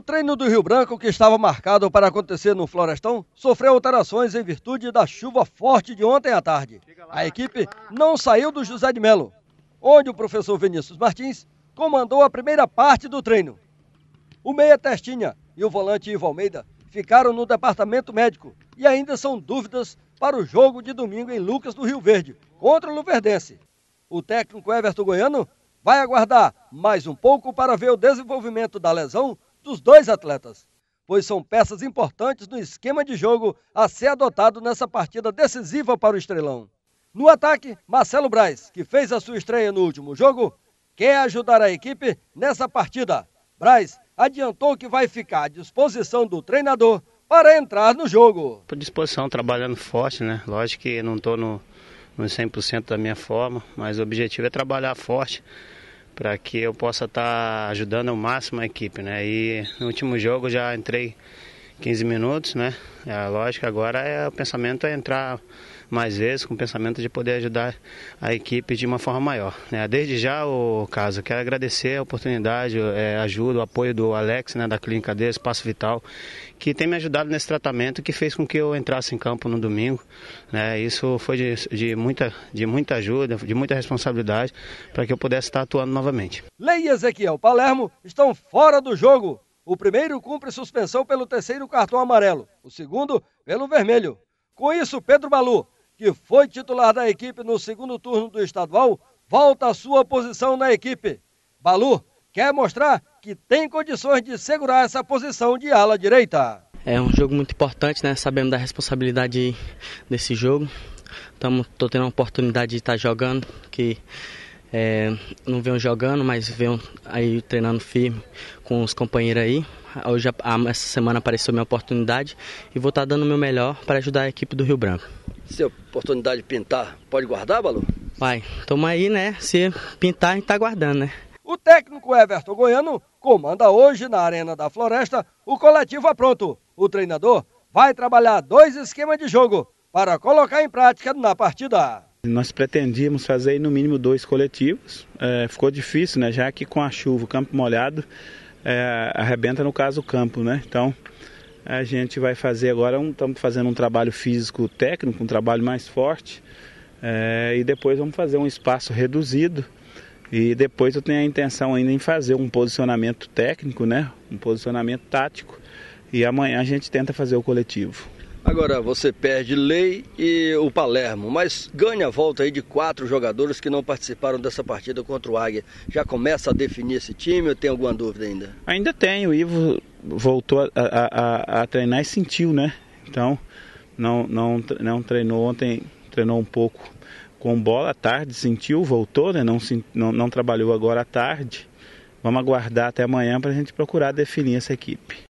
O treino do Rio Branco, que estava marcado para acontecer no Florestão, sofreu alterações em virtude da chuva forte de ontem à tarde. A equipe não saiu do José de Melo, onde o professor Vinícius Martins comandou a primeira parte do treino. O meia Testinha e o volante Ivo Almeida ficaram no departamento médico e ainda são dúvidas para o jogo de domingo em Lucas do Rio Verde, contra o Luverdense. O técnico Everton Goiano vai aguardar mais um pouco para ver o desenvolvimento da lesão dos dois atletas, pois são peças importantes no esquema de jogo a ser adotado nessa partida decisiva para o Estrelão. No ataque, Marcelo Braz, que fez a sua estreia no último jogo, quer ajudar a equipe nessa partida. Braz adiantou que vai ficar à disposição do treinador para entrar no jogo. À disposição, trabalhando forte, né? Lógico que não estou no, no 100% da minha forma, mas o objetivo é trabalhar forte para que eu possa estar tá ajudando ao máximo a equipe, né? E no último jogo já entrei 15 minutos, né? É, lógico, agora é, o pensamento é entrar mais vezes com o pensamento de poder ajudar a equipe de uma forma maior. Né? Desde já, o caso, quero agradecer a oportunidade, é, ajuda, o apoio do Alex, né, da Clínica D, Espaço Vital, que tem me ajudado nesse tratamento, que fez com que eu entrasse em campo no domingo. Né? Isso foi de, de, muita, de muita ajuda, de muita responsabilidade, para que eu pudesse estar atuando novamente. Lei e Ezequiel Palermo estão fora do jogo. O primeiro cumpre suspensão pelo terceiro cartão amarelo, o segundo pelo vermelho. Com isso, Pedro Balu, que foi titular da equipe no segundo turno do estadual, volta à sua posição na equipe. Balu quer mostrar que tem condições de segurar essa posição de ala direita. É um jogo muito importante, né? Sabemos da responsabilidade desse jogo. Estou tendo a oportunidade de estar jogando, que é, não venho jogando, mas venho aí treinando firme com os companheiros aí. Hoje, essa semana apareceu minha oportunidade e vou estar dando o meu melhor para ajudar a equipe do Rio Branco. Se a oportunidade de pintar, pode guardar, Balu? Vai, toma aí, né? Se pintar, a gente tá guardando, né? O técnico Everton Goiano comanda hoje na Arena da Floresta o coletivo Apronto. O treinador vai trabalhar dois esquemas de jogo para colocar em prática na partida. Nós pretendíamos fazer no mínimo dois coletivos. É, ficou difícil, né? Já que com a chuva, o campo molhado, é, arrebenta no caso o campo, né? Então a gente vai fazer agora, estamos fazendo um trabalho físico técnico, um trabalho mais forte. É, e depois vamos fazer um espaço reduzido. E depois eu tenho a intenção ainda em fazer um posicionamento técnico, né? Um posicionamento tático. E amanhã a gente tenta fazer o coletivo. Agora você perde Lei e o Palermo, mas ganha a volta aí de quatro jogadores que não participaram dessa partida contra o Águia. Já começa a definir esse time ou tem alguma dúvida ainda? Ainda tem, o Ivo voltou a, a, a treinar e sentiu, né? Então não, não, não treinou ontem, treinou um pouco com bola à tarde, sentiu, voltou, né? Não, não, não trabalhou agora à tarde. Vamos aguardar até amanhã para a gente procurar definir essa equipe.